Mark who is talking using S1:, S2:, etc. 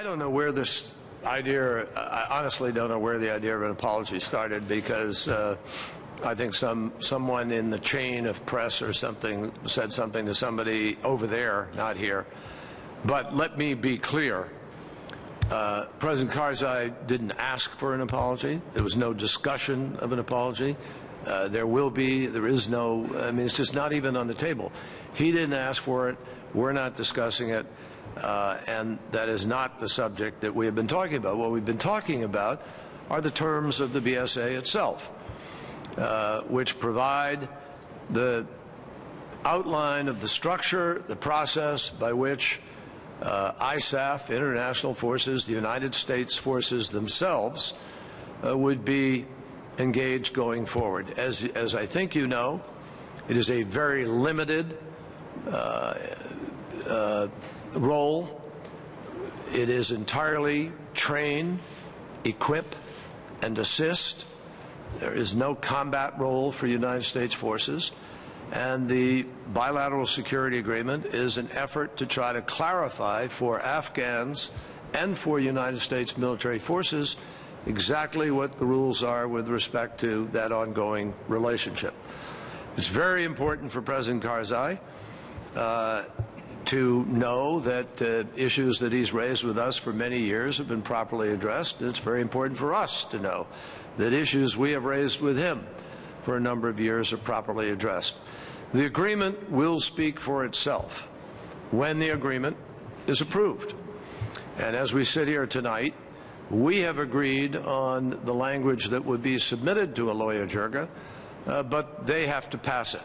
S1: I don't know where this idea, I honestly don't know where the idea of an apology started because uh, I think some someone in the chain of press or something said something to somebody over there, not here. But let me be clear. Uh, President Karzai didn't ask for an apology. There was no discussion of an apology. Uh, there will be, there is no, I mean, it's just not even on the table. He didn't ask for it. We're not discussing it. Uh, and that is not the subject that we have been talking about. What we've been talking about are the terms of the BSA itself, uh, which provide the outline of the structure, the process by which uh, ISAF, international forces, the United States forces themselves uh, would be engaged going forward. As, as I think you know, it is a very limited uh, uh, role. It is entirely train, equip, and assist. There is no combat role for United States forces. And the bilateral security agreement is an effort to try to clarify for Afghans and for United States military forces exactly what the rules are with respect to that ongoing relationship. It's very important for President Karzai uh, to know that uh, issues that he's raised with us for many years have been properly addressed. It's very important for us to know that issues we have raised with him for a number of years are properly addressed. The agreement will speak for itself when the agreement is approved. And as we sit here tonight, we have agreed on the language that would be submitted to a Loya Jirga, uh, but they have to pass it.